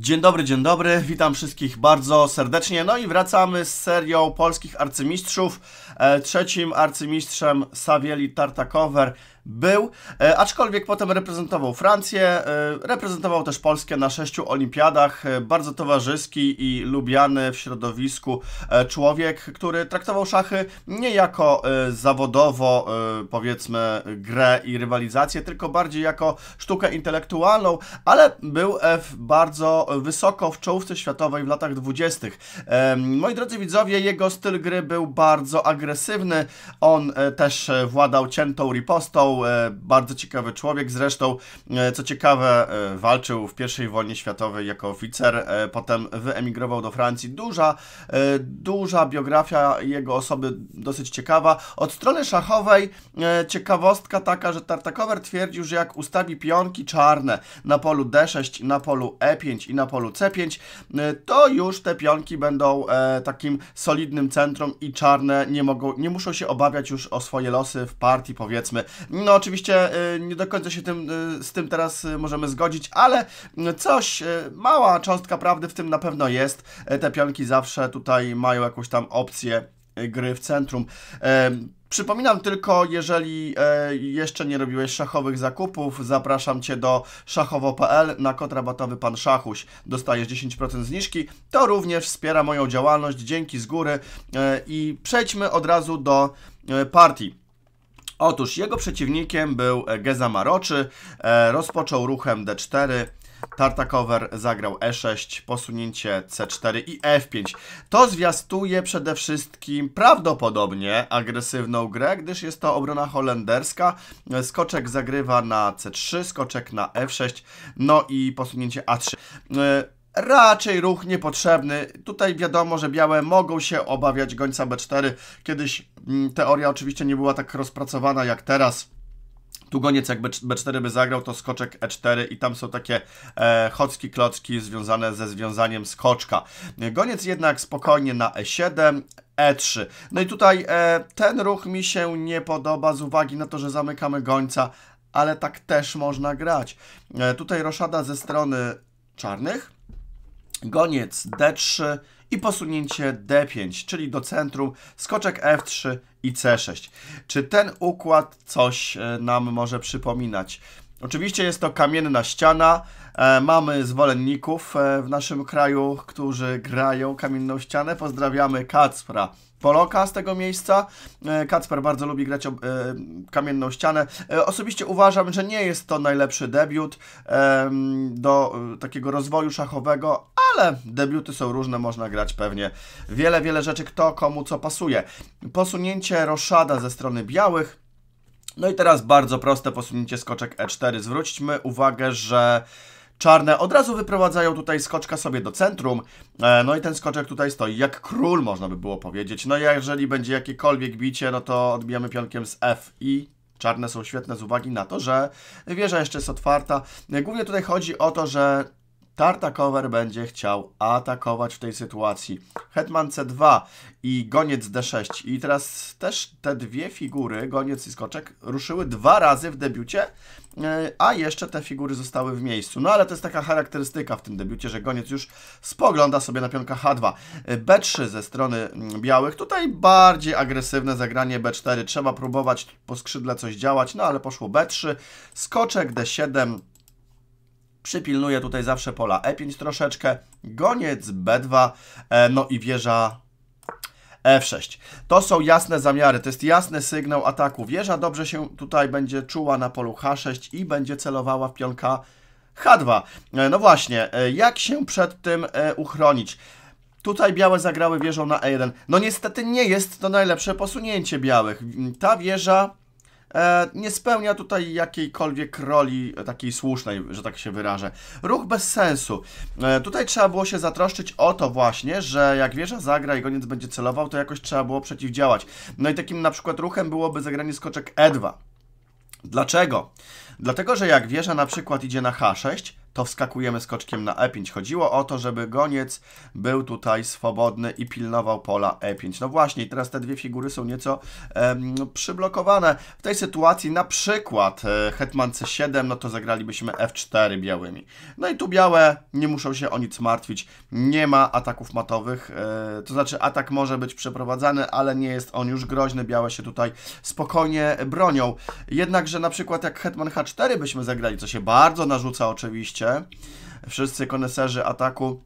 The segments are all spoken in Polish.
Dzień dobry, dzień dobry, witam wszystkich bardzo serdecznie. No i wracamy z serią polskich arcymistrzów. E, trzecim arcymistrzem Savieli Tartakower był, e, aczkolwiek potem reprezentował Francję, e, reprezentował też Polskę na sześciu olimpiadach, e, bardzo towarzyski i lubiany w środowisku człowiek, który traktował szachy nie jako zawodowo, powiedzmy, grę i rywalizację, tylko bardziej jako sztukę intelektualną, ale był bardzo wysoko w czołówce światowej w latach dwudziestych. Moi drodzy widzowie, jego styl gry był bardzo agresywny, on też władał ciętą ripostą, E, bardzo ciekawy człowiek. Zresztą, e, co ciekawe, e, walczył w I wojnie światowej jako oficer, potem wyemigrował do Francji. Duża, duża biografia jego osoby, dosyć ciekawa. Od strony szachowej ciekawostka taka, że Tartakower twierdził, że jak ustawi pionki czarne na polu D6, na polu E5 i na polu C5, to już te pionki będą takim solidnym centrum i czarne nie mogą, nie muszą się obawiać już o swoje losy w partii, powiedzmy. No oczywiście y, nie do końca się tym, y, z tym teraz y, możemy zgodzić, ale coś, mała cząstka prawdy w tym na pewno jest. Te pionki zawsze tutaj mają jakąś tam opcję gry w centrum. Przypominam tylko, jeżeli jeszcze nie robiłeś szachowych zakupów, zapraszam Cię do szachowo.pl na kod rabatowy Pan Szachuś. Dostajesz 10% zniżki. To również wspiera moją działalność. Dzięki z góry. I przejdźmy od razu do partii. Otóż jego przeciwnikiem był e, Geza Maroczy, e, rozpoczął ruchem D4, Tartakower zagrał E6, posunięcie C4 i F5. To zwiastuje przede wszystkim prawdopodobnie agresywną grę, gdyż jest to obrona holenderska. E, skoczek zagrywa na C3, skoczek na F6, no i posunięcie A3 raczej ruch niepotrzebny. Tutaj wiadomo, że białe mogą się obawiać gońca B4. Kiedyś mm, teoria oczywiście nie była tak rozpracowana jak teraz. Tu goniec jak B4 by zagrał, to skoczek E4 i tam są takie e, chocki, klocki związane ze związaniem skoczka. Goniec jednak spokojnie na E7, E3. No i tutaj e, ten ruch mi się nie podoba z uwagi na to, że zamykamy gońca, ale tak też można grać. E, tutaj roszada ze strony czarnych goniec D3 i posunięcie D5, czyli do centrum, skoczek F3 i C6. Czy ten układ coś e, nam może przypominać? Oczywiście jest to kamienna ściana. E, mamy zwolenników e, w naszym kraju, którzy grają kamienną ścianę. Pozdrawiamy Kacpra Poloka z tego miejsca. E, Kacper bardzo lubi grać o, e, kamienną ścianę. E, osobiście uważam, że nie jest to najlepszy debiut e, do takiego rozwoju szachowego, ale debiuty są różne, można grać pewnie wiele, wiele rzeczy, kto komu co pasuje. Posunięcie roszada ze strony białych. No i teraz bardzo proste posunięcie skoczek E4. Zwróćmy uwagę, że Czarne od razu wyprowadzają tutaj skoczka sobie do centrum, e, no i ten skoczek tutaj stoi jak król, można by było powiedzieć. No i jeżeli będzie jakiekolwiek bicie, no to odbijamy pionkiem z F i czarne są świetne z uwagi na to, że wieża jeszcze jest otwarta. Głównie tutaj chodzi o to, że Tartakower będzie chciał atakować w tej sytuacji. Hetman C2 i goniec D6. I teraz też te dwie figury, goniec i skoczek, ruszyły dwa razy w debiucie, e, a jeszcze te figury zostały w miejscu. No ale to jest taka charakterystyka w tym debiucie, że goniec już spogląda sobie na pionka H2. E, B3 ze strony mm, białych. Tutaj bardziej agresywne zagranie B4. Trzeba próbować po skrzydle coś działać, no ale poszło B3. Skoczek D7 Przypilnuję tutaj zawsze pola E5 troszeczkę, goniec B2, e, no i wieża F6. To są jasne zamiary, to jest jasny sygnał ataku. Wieża dobrze się tutaj będzie czuła na polu H6 i będzie celowała w pionka H2. E, no właśnie, e, jak się przed tym uchronić? Tutaj białe zagrały wieżą na E1. No niestety nie jest to najlepsze posunięcie białych. Ta wieża e, nie spełnia tutaj jakiejkolwiek roli takiej słusznej, że tak się wyrażę. Ruch bez sensu. E, tutaj trzeba było się zatroszczyć o to właśnie, że jak wieża zagra i goniec będzie celował, to jakoś trzeba było przeciwdziałać. No i takim na przykład ruchem byłoby zagranie skoczek E2. Dlaczego? Dlatego, że jak wieża na przykład idzie na H6, to wskakujemy skoczkiem na E5. Chodziło o to, żeby goniec był tutaj swobodny i pilnował pola E5. No właśnie, teraz te dwie figury są nieco przyblokowane. W tej sytuacji na przykład e, hetman C7, no to zagralibyśmy F4 białymi. No i tu białe nie muszą się o nic martwić. Nie ma ataków matowych, e, to znaczy atak może być przeprowadzany, ale nie jest on już groźny. Białe się tutaj spokojnie bronią. Jednakże na przykład jak hetman H4 byśmy zagrali, co się bardzo narzuca oczywiście, wszyscy koneserzy ataku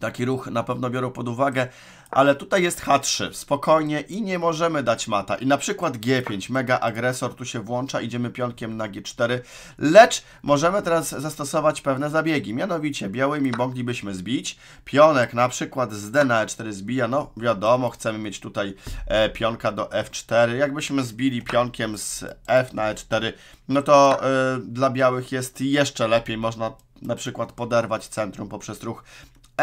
taki ruch na pewno biorą pod uwagę, ale tutaj jest H3, spokojnie i nie możemy dać mata. I na przykład G5, mega agresor tu się włącza, idziemy pionkiem na G4, lecz możemy teraz zastosować pewne zabiegi, mianowicie białymi moglibyśmy zbić, pionek na przykład z D na E4 zbija, no wiadomo, chcemy mieć tutaj e, pionka do F4, jakbyśmy zbili pionkiem z F na E4, no to e, dla białych jest jeszcze lepiej, można na przykład poderwać centrum poprzez ruch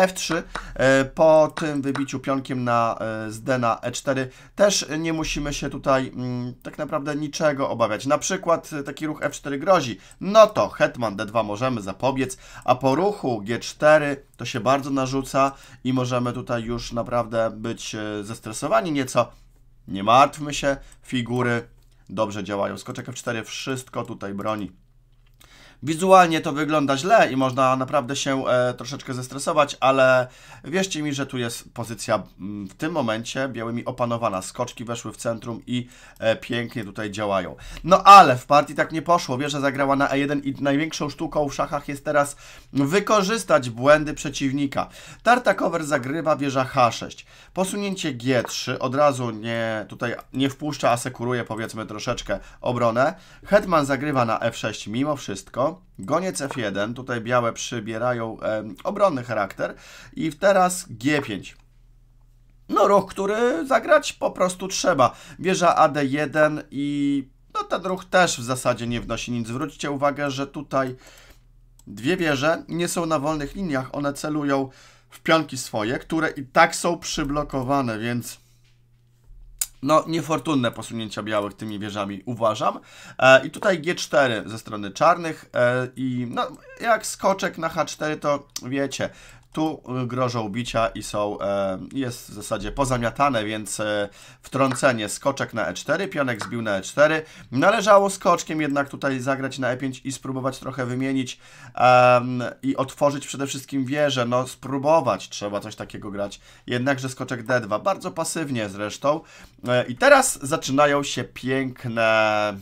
F3 e, po tym wybiciu pionkiem na e, z D na E4 też nie musimy się tutaj mm, tak naprawdę niczego obawiać. Na przykład e, taki ruch F4 grozi, no to hetman D2 możemy zapobiec, a po ruchu G4 to się bardzo narzuca i możemy tutaj już naprawdę być zestresowani nieco. Nie martwmy się, figury dobrze działają. Skoczek F4 wszystko tutaj broni. Wizualnie to wygląda źle i można naprawdę się e, troszeczkę zestresować, ale wierzcie mi, że tu jest pozycja w tym momencie białymi opanowana. Skoczki weszły w centrum i e, pięknie tutaj działają. No ale w partii tak nie poszło. Wieża zagrała na E1 i największą sztuką w szachach jest teraz wykorzystać błędy przeciwnika. Tartakower zagrywa wieża H6. Posunięcie G3 od razu nie tutaj nie wpuszcza, asekuruje powiedzmy troszeczkę obronę. Hetman zagrywa na F6 mimo wszystko. Goniec F1, tutaj białe przybierają e, obronny charakter i teraz G5. No ruch, który zagrać po prostu trzeba. Wieża AD1 i no ten ruch też w zasadzie nie wnosi nic. Zwróćcie uwagę, że tutaj dwie wieże nie są na wolnych liniach, one celują w pionki swoje, które i tak są przyblokowane, więc no, niefortunne posunięcia białych tymi wieżami, uważam. E, I tutaj G4 ze strony czarnych e, i no, jak skoczek na H4, to wiecie, tu grożą bicia i są, e, jest w zasadzie pozamiatane, więc e, wtrącenie, skoczek na E4, pionek zbił na E4. Należało skoczkiem jednak tutaj zagrać na E5 i spróbować trochę wymienić i otworzyć przede wszystkim wieżę. No spróbować trzeba coś takiego grać. Jednakże skoczek D2, bardzo pasywnie zresztą. E, I teraz zaczynają się piękne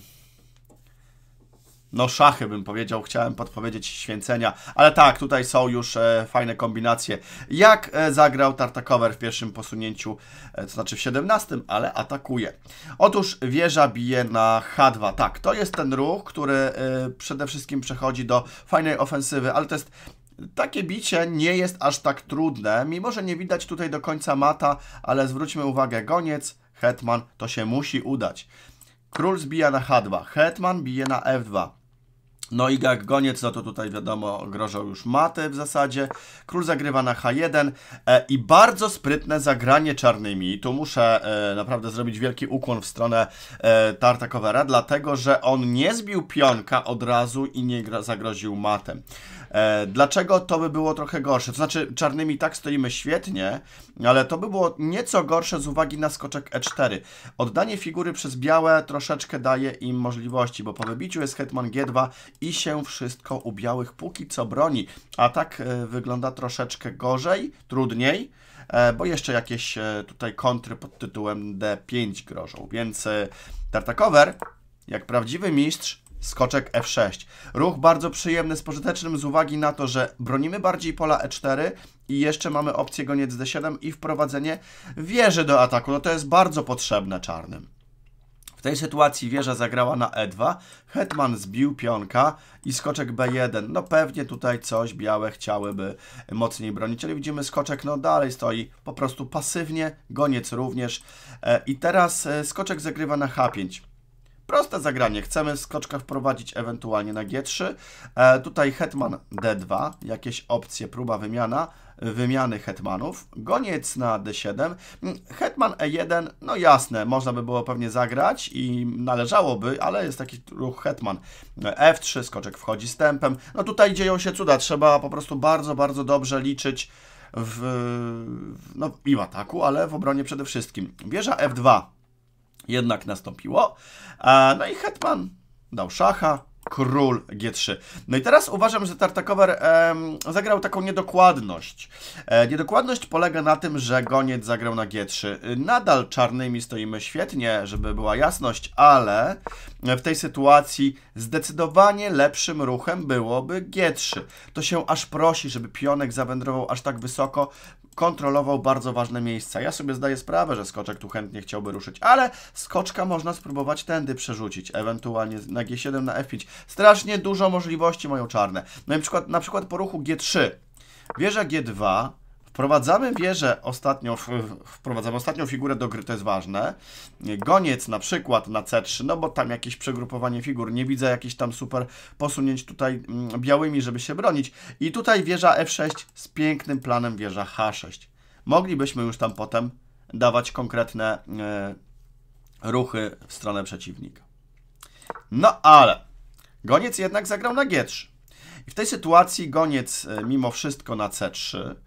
no szachy bym powiedział, chciałem podpowiedzieć święcenia, ale tak, tutaj są już e, fajne kombinacje. Jak e, zagrał Tartakower w pierwszym posunięciu, e, to znaczy w 17, ale atakuje. Otóż wieża bije na H2. Tak, to jest ten ruch, który e, przede wszystkim przechodzi do fajnej ofensywy, ale to jest takie bicie nie jest aż tak trudne, mimo że nie widać tutaj do końca mata, ale zwróćmy uwagę, goniec, hetman, to się musi udać. Król zbija na H2, hetman bije na F2. No i jak goniec, no to tutaj wiadomo, grożą już maty w zasadzie. Król zagrywa na H1 e, i bardzo sprytne zagranie czarnymi. Tu muszę e, naprawdę zrobić wielki ukłon w stronę e, Tartakowera, dlatego że on nie zbił pionka od razu i nie zagroził matem. E, dlaczego to by było trochę gorsze? To znaczy, czarnymi tak stoimy świetnie, ale to by było nieco gorsze z uwagi na skoczek E4. Oddanie figury przez białe troszeczkę daje im możliwości, bo po wybiciu jest hetman G2 i się wszystko u białych póki co broni. A tak e, wygląda troszeczkę gorzej, trudniej e, bo jeszcze jakieś tutaj kontry pod tytułem D5 grożą. Więc Tartakower, jak prawdziwy mistrz, skoczek F6. Ruch bardzo przyjemny z pożytecznym z uwagi na to, że bronimy bardziej pola E4 i jeszcze mamy opcję goniec D7 i wprowadzenie wieży do ataku. No to jest bardzo potrzebne czarnym. Tej sytuacji wieża zagrała na E2, hetman zbił pionka i skoczek B1. No pewnie tutaj coś białe chciałyby mocniej bronić, ale widzimy skoczek no dalej stoi po prostu pasywnie, goniec również. E, I teraz e, skoczek zagrywa na H5. Proste zagranie. Chcemy skoczka wprowadzić ewentualnie na G3. E, tutaj hetman D2, jakieś opcje, próba wymiana, wymiany hetmanów. Goniec na D7. Hetman E1, no jasne, można by było pewnie zagrać i należałoby, ale jest taki ruch hetman F3, skoczek wchodzi z tempem. No tutaj dzieją się cuda, trzeba po prostu bardzo, bardzo dobrze liczyć w, no, i w ataku, ale w obronie przede wszystkim. Wieża F2 jednak nastąpiło. No i hetman dał szacha, król G3. No i teraz uważam, że Tartakower e, zagrał taką niedokładność. E, niedokładność polega na tym, że goniec zagrał na G3. Nadal czarnymi stoimy świetnie, żeby była jasność, ale w tej sytuacji zdecydowanie lepszym ruchem byłoby G3. To się aż prosi, żeby pionek zawędrował aż tak wysoko, kontrolował bardzo ważne miejsca. Ja sobie zdaję sprawę, że skoczek tu chętnie chciałby ruszyć, ale skoczka można spróbować tędy przerzucić, ewentualnie na G7, na F5. Strasznie dużo możliwości mają czarne. No i na przykład, na przykład po ruchu G3, wieża G2, Wprowadzamy wieżę ostatnio, wprowadzamy ostatnią figurę do gry, to jest ważne. Goniec na przykład na C3, no bo tam jakieś przegrupowanie figur, nie widzę jakichś tam super posunięć tutaj mm, białymi, żeby się bronić. I tutaj wieża F6 z pięknym planem wieża H6. Moglibyśmy już tam potem dawać konkretne e, ruchy w stronę przeciwnika. No ale goniec jednak zagrał na G3. I w tej sytuacji goniec e, mimo wszystko na C3 e,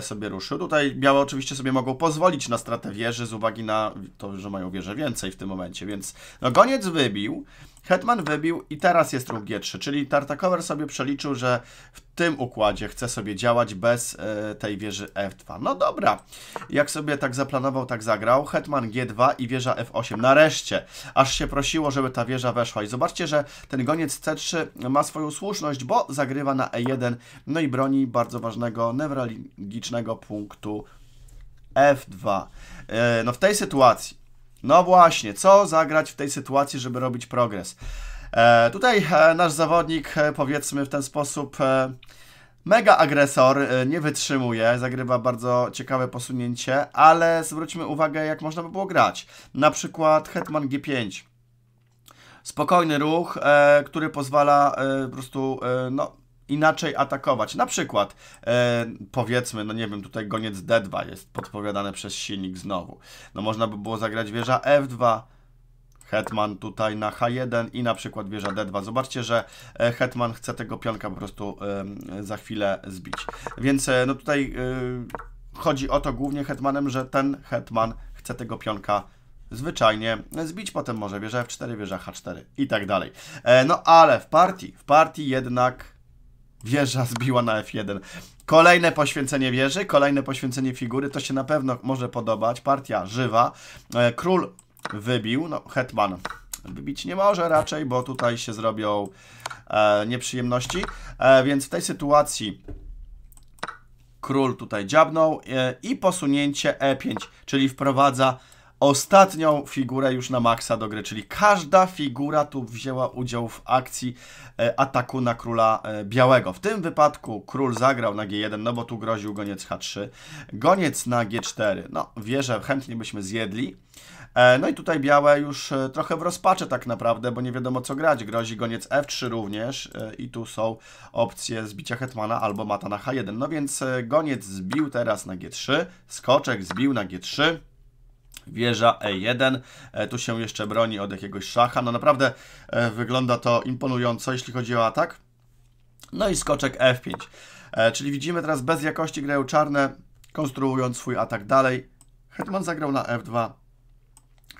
sobie ruszył. Tutaj białe oczywiście sobie mogą pozwolić na stratę wieży z uwagi na to, że mają wieżę więcej w tym momencie, więc no, goniec wybił, hetman wybił i teraz jest ruch G3, czyli Tartakower sobie przeliczył, że w tym układzie chce sobie działać bez e, tej wieży F2. No dobra, jak sobie tak zaplanował, tak zagrał. Hetman G2 i wieża F8. Nareszcie, aż się prosiło, żeby ta wieża weszła. I zobaczcie, że ten goniec C3 ma swoją słuszność, bo zagrywa na E1, no i broni bardzo ważnego newralgicznego punktu F2. E, no w tej sytuacji, no właśnie, co zagrać w tej sytuacji, żeby robić progres? E, tutaj e, nasz zawodnik, powiedzmy w ten sposób, mega agresor, nie wytrzymuje, zagrywa bardzo ciekawe posunięcie, ale zwróćmy uwagę, jak można by było grać. Na przykład Hetman G5. Spokojny ruch, który pozwala po prostu, no, inaczej atakować. Na przykład, e, powiedzmy, no nie wiem, tutaj goniec D2 jest podpowiadany przez silnik znowu. No można by było zagrać wieża F2, Hetman tutaj na H1 i na przykład wieża D2. Zobaczcie, że e, Hetman chce tego pionka po prostu e, za chwilę zbić. Więc e, no tutaj chodzi o to głównie Hetmanem, że ten Hetman chce tego pionka zwyczajnie zbić, potem może wieża F4, wieża H4 i tak dalej. No ale w partii, w partii jednak wieża zbiła na F1. Kolejne poświęcenie wieży, kolejne poświęcenie figury, to się na pewno może podobać. Partia żywa. Król wybił. No, Hetman wybić nie może raczej, bo tutaj się zrobią e, nieprzyjemności. E, więc w tej sytuacji król tutaj dziabnął e, i posunięcie E5, czyli wprowadza ostatnią figurę już na maksa do gry, czyli każda figura tu wzięła udział w akcji e, ataku na króla e, białego. W tym wypadku król zagrał na G1, no bo tu groził goniec H3. Goniec na G4, no wierzę, chętnie byśmy zjedli. E, no i tutaj białe już trochę w rozpaczy tak naprawdę, bo nie wiadomo co grać. Grozi goniec F3 również i tu są opcje zbicia hetmana albo mata na H1. No więc goniec zbił teraz na G3, skoczek zbił na G3. Wieża E1, tu się jeszcze broni od jakiegoś szacha. No naprawdę wygląda to imponująco, jeśli chodzi o atak. No i skoczek F5. Czyli widzimy teraz bez jakości grają czarne, konstruując swój atak dalej. Hetman zagrał na F2,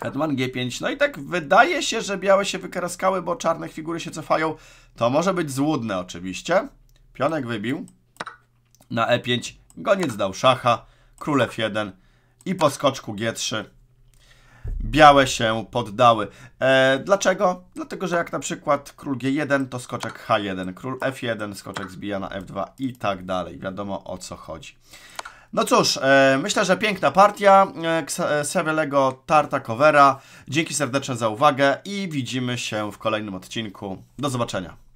Hetman G5. No i tak wydaje się, że białe się wykaraskały, bo czarne figury się cofają. To może być złudne oczywiście. Pionek wybił. Na E5 goniec dał szacha, król F1 i po skoczku G3 białe się poddały. E, dlaczego? Dlatego, że jak na przykład król G1 to skoczek H1, król F1, skoczek zbija na F2 i tak dalej. Wiadomo o co chodzi. No cóż, e, myślę, że piękna partia e, Sewelego Tartakowera. Dzięki serdeczne za uwagę i widzimy się w kolejnym odcinku. Do zobaczenia.